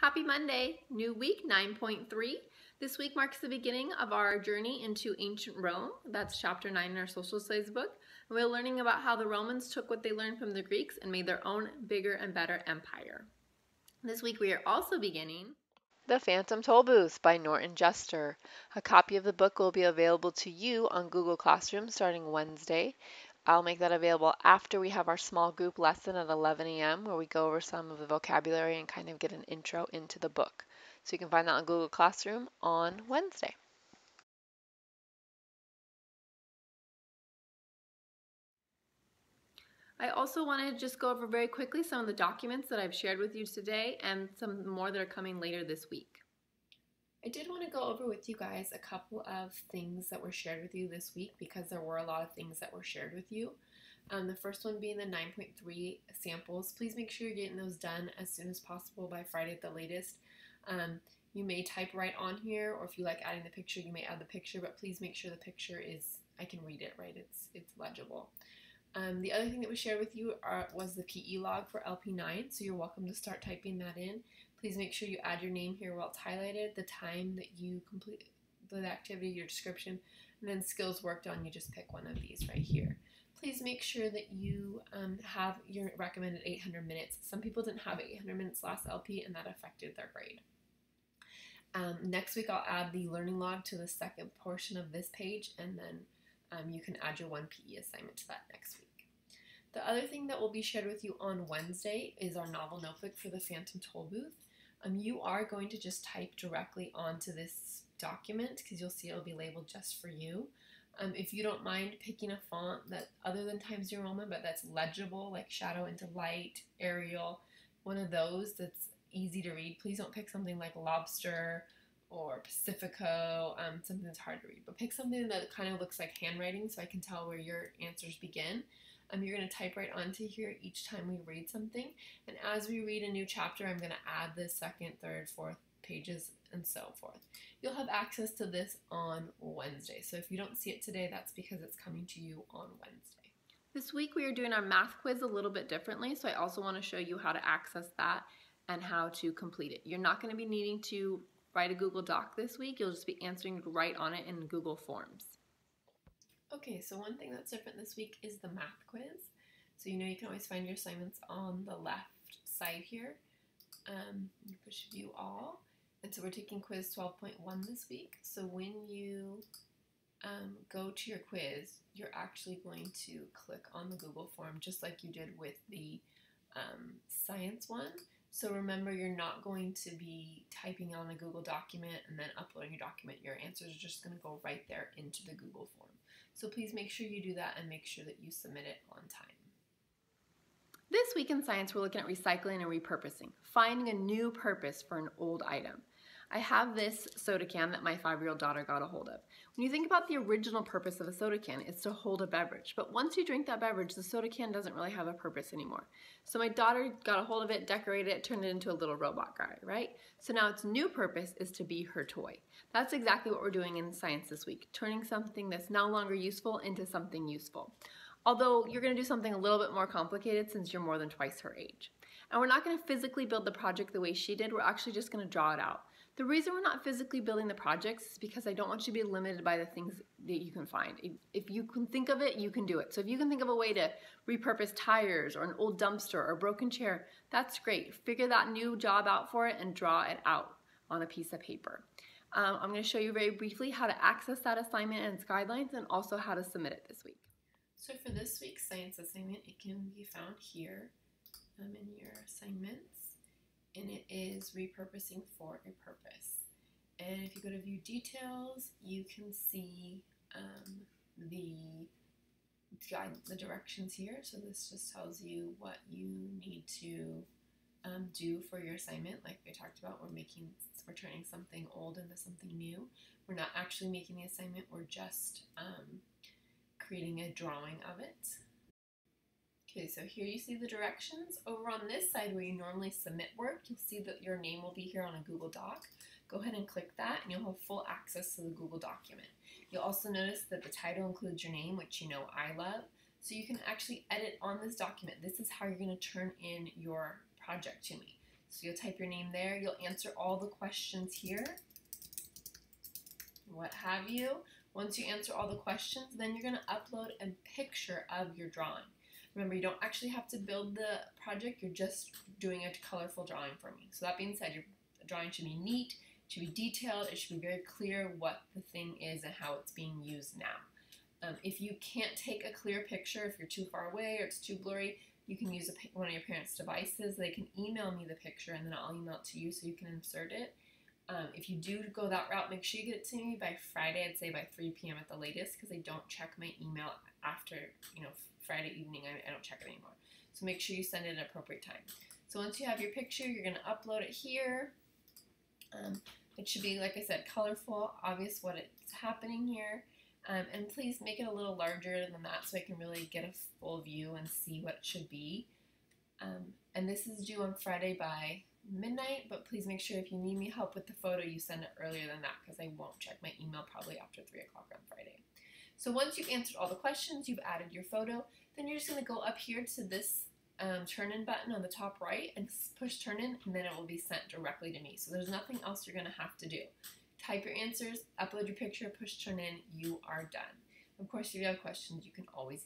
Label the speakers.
Speaker 1: Happy Monday, new week 9.3. This week marks the beginning of our journey into ancient Rome. That's chapter 9 in our social studies book. We're learning about how the Romans took what they learned from the Greeks and made their own bigger and better empire. This week we are also beginning
Speaker 2: The Phantom Tollbooth by Norton Juster. A copy of the book will be available to you on Google Classroom starting Wednesday. I'll make that available after we have our small group lesson at 11 a.m. where we go over some of the vocabulary and kind of get an intro into the book. So you can find that on Google Classroom on Wednesday.
Speaker 1: I also want to just go over very quickly some of the documents that I've shared with you today and some more that are coming later this week. I did want to go over with you guys a couple of things that were shared with you this week because there were a lot of things that were shared with you. Um, the first one being the 9.3 samples. Please make sure you're getting those done as soon as possible by Friday at the latest. Um, you may type right on here, or if you like adding the picture, you may add the picture, but please make sure the picture is, I can read it right, it's, it's legible. Um, the other thing that was shared with you are, was the PE log for LP9, so you're welcome to start typing that in. Please make sure you add your name here while it's highlighted, the time that you complete the activity, your description, and then skills worked on, you just pick one of these right here. Please make sure that you um, have your recommended 800 minutes. Some people didn't have 800 minutes last LP and that affected their grade. Um, next week I'll add the learning log to the second portion of this page and then um, you can add your one PE assignment to that next week. The other thing that will be shared with you on Wednesday is our novel notebook for the Phantom Tollbooth. Um, you are going to just type directly onto this document because you'll see it'll be labeled just for you. Um, if you don't mind picking a font that other than Times New Roman, but that's legible, like Shadow into Light, Arial, one of those that's easy to read, please don't pick something like Lobster or Pacifico, um, something that's hard to read. But pick something that kind of looks like handwriting so I can tell where your answers begin. Um, you're going to type right onto here each time we read something. And as we read a new chapter, I'm going to add the second, third, fourth pages, and so forth. You'll have access to this on Wednesday. So if you don't see it today, that's because it's coming to you on Wednesday. This week we are doing our math quiz a little bit differently, so I also want to show you how to access that and how to complete it. You're not going to be needing to write a Google Doc this week, you'll just be answering right on it in Google Forms. Okay, so one thing that's different this week is the math quiz. So you know you can always find your assignments on the left side here. Um, you push view all. And so we're taking quiz 12.1 this week. So when you um, go to your quiz, you're actually going to click on the Google form just like you did with the um, science one. So remember, you're not going to be typing on a Google document and then uploading your document. Your answers are just going to go right there into the Google form. So please make sure you do that and make sure that you submit it on time. This week in science, we're looking at recycling and repurposing, finding a new purpose for an old item. I have this soda can that my five-year-old daughter got a hold of. When you think about the original purpose of a soda can, it's to hold a beverage. But once you drink that beverage, the soda can doesn't really have a purpose anymore. So my daughter got a hold of it, decorated it, turned it into a little robot guy, right? So now its new purpose is to be her toy. That's exactly what we're doing in science this week, turning something that's no longer useful into something useful. Although you're going to do something a little bit more complicated since you're more than twice her age. And we're not going to physically build the project the way she did, we're actually just going to draw it out. The reason we're not physically building the projects is because I don't want you to be limited by the things that you can find. If you can think of it, you can do it. So if you can think of a way to repurpose tires or an old dumpster or a broken chair, that's great. Figure that new job out for it and draw it out on a piece of paper. Um, I'm going to show you very briefly how to access that assignment and its guidelines and also how to submit it this week. So for this week's science assignment, it can be found here um, in your assignments and it is repurposing for a purpose. And if you go to view details, you can see um, the guide, the directions here. So this just tells you what you need to um, do for your assignment. Like I talked about, we're making, we're turning something old into something new. We're not actually making the assignment, we're just um, creating a drawing of it. Okay, so here you see the directions. Over on this side where you normally submit work, you'll see that your name will be here on a Google Doc. Go ahead and click that and you'll have full access to the Google document. You'll also notice that the title includes your name, which you know I love. So you can actually edit on this document. This is how you're going to turn in your project to me. So you'll type your name there. You'll answer all the questions here, what have you. Once you answer all the questions, then you're going to upload a picture of your drawing. Remember, you don't actually have to build the project, you're just doing a colorful drawing for me. So that being said, your drawing should be neat, it should be detailed, it should be very clear what the thing is and how it's being used now. Um, if you can't take a clear picture, if you're too far away or it's too blurry, you can use a, one of your parents' devices. They can email me the picture and then I'll email it to you so you can insert it. Um, if you do go that route, make sure you get it to me by Friday. I'd say by 3 p.m. at the latest because I don't check my email after you know Friday evening. I, I don't check it anymore. So make sure you send it at appropriate time. So once you have your picture, you're going to upload it here. Um, it should be, like I said, colorful, obvious what it's happening here. Um, and please make it a little larger than that so I can really get a full view and see what it should be. Um, and this is due on Friday by midnight, but please make sure if you need me help with the photo, you send it earlier than that because I won't check my email probably after 3 o'clock on Friday. So once you've answered all the questions, you've added your photo, then you're just going to go up here to this um, turn in button on the top right and push turn in, and then it will be sent directly to me. So there's nothing else you're going to have to do. Type your answers, upload your picture, push turn in, you are done. Of course, if you have questions, you can always